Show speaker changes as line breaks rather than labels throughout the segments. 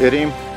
Hit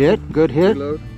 Hit, good hit.
Reload.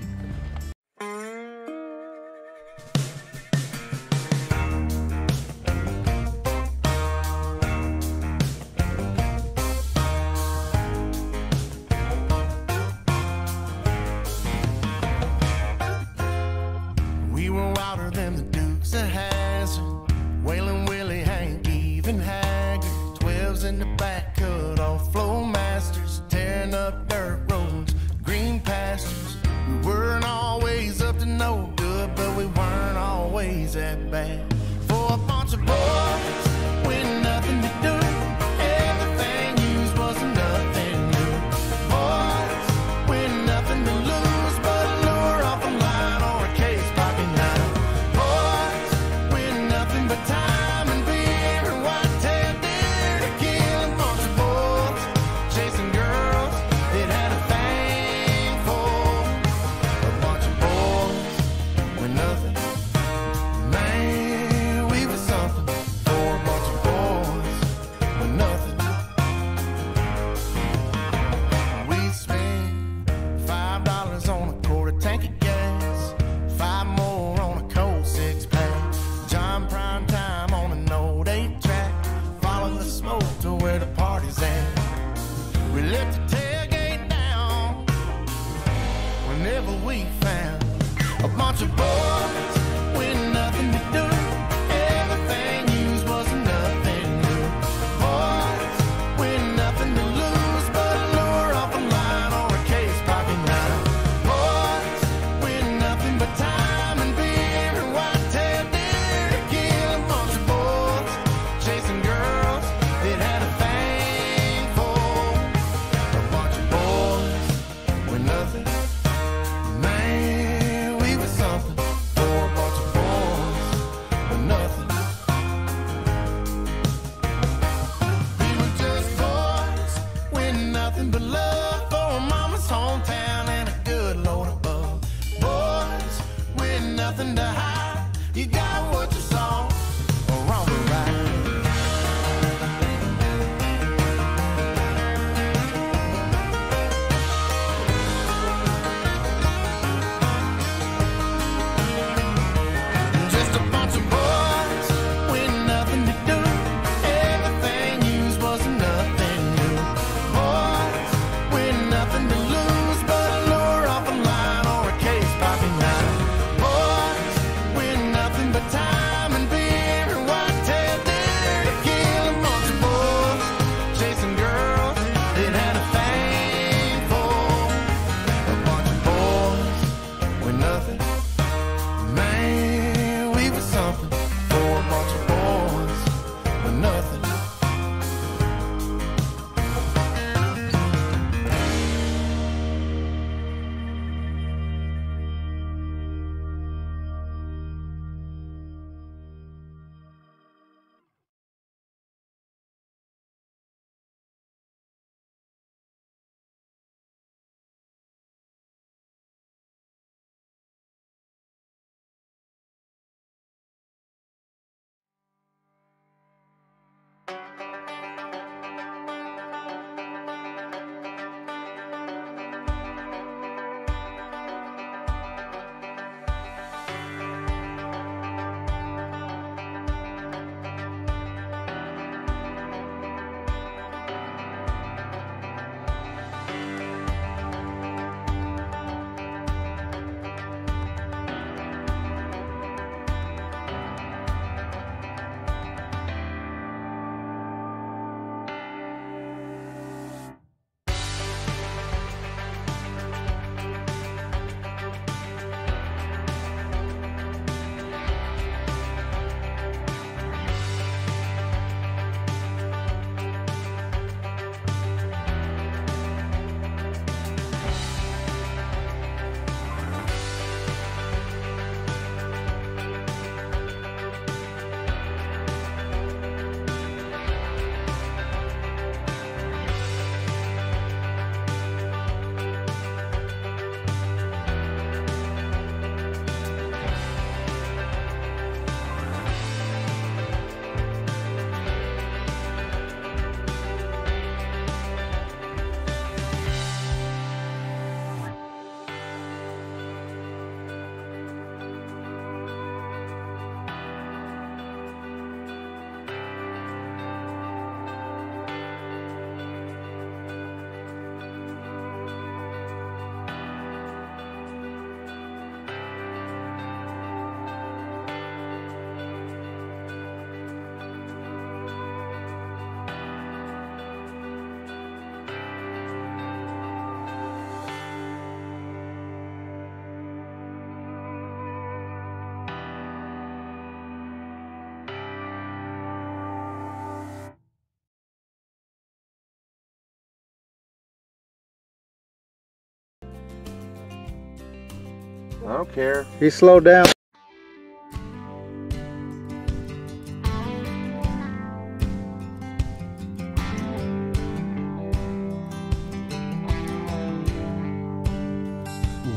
I don't care.
He slowed down.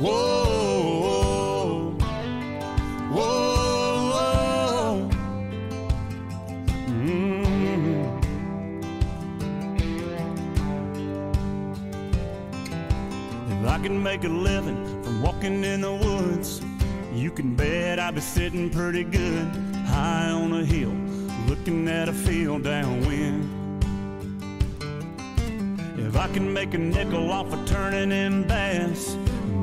Whoa, whoa, whoa. Mm. If I can make a living from walking in the woods, you can bet I'd be sitting pretty good high on a hill, looking at a field downwind. If I can make a nickel off of turning in bass,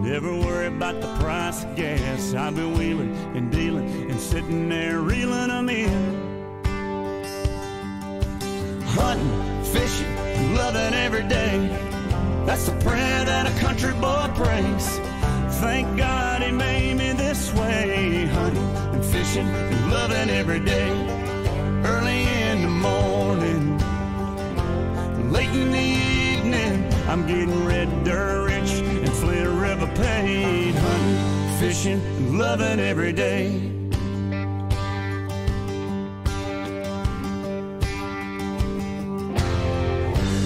never worry about the price of gas. I'll be wheeling and dealing and sitting there reeling them in. Hunting, fishing, loving every day. That's the prayer that a country fishing and loving every day. Early in the morning, late in the evening, I'm getting red dirt rich and Flint River paid. Hunting, fishing, and loving every day.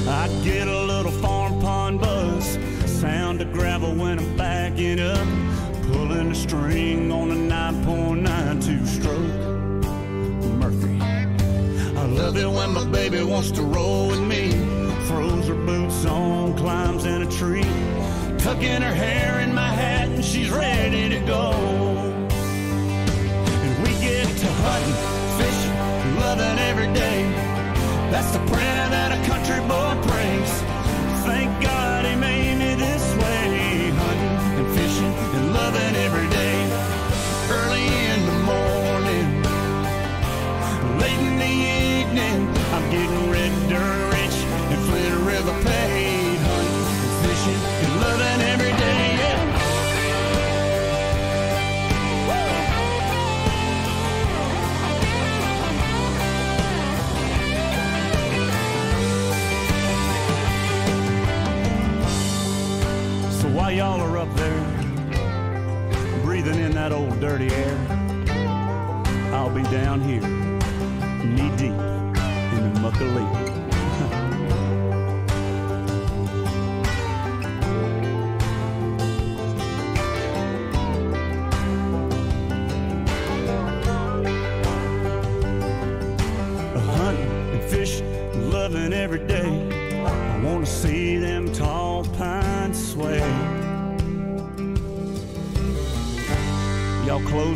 I get a little farm pond buzz, sound of gravel when I'm backing up, pulling a string on a 9.92 when my baby wants to roll with me, throws her boots on, climbs in a tree, tucking her hair in my hat, and she's ready to go. And we get to hunting, fishing, loving every day. That's the prayer that a country boy prays.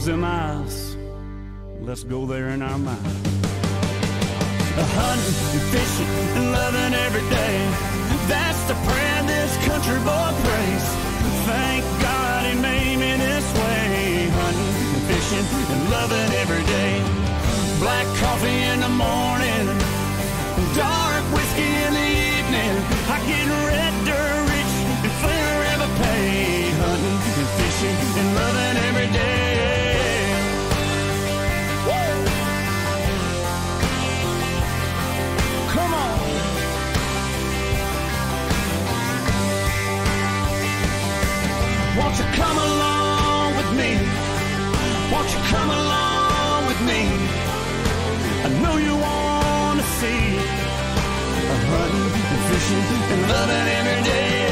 Close them eyes. Let's go there in our mind. A hunting and fishing and loving every day. That's the prayer this country boy prays. Thank God he made me this hunting and fishing and loving every day.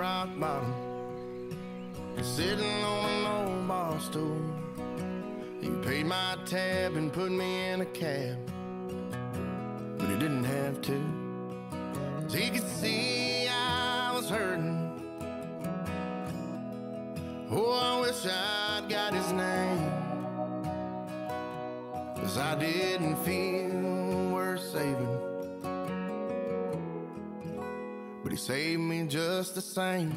Rock bottom, sitting on an old bar stool. He paid my tab and put me in a cab, but he didn't have to. to. 'Cause he could see I was hurting. Oh, I wish I'd got his name. Cause I didn't feel But he saved me just the same.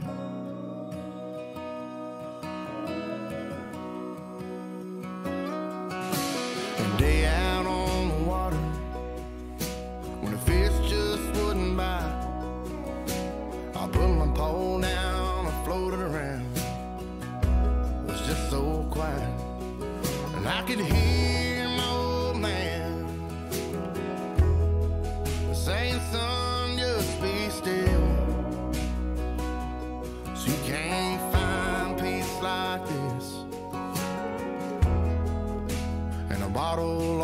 A day out on the water when the fish just wouldn't bite. I put my pole down, I floated around. It was just so quiet, and I could hear my old man saying, "Son, bottle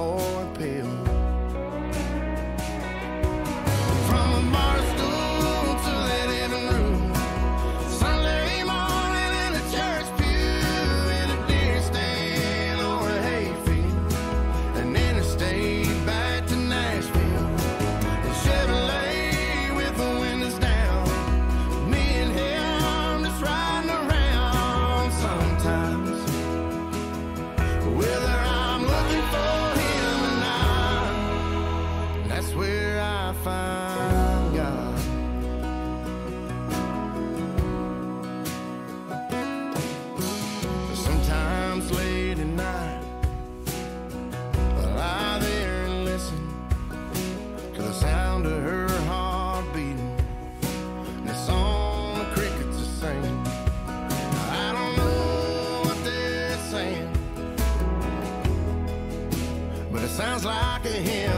hymn to me.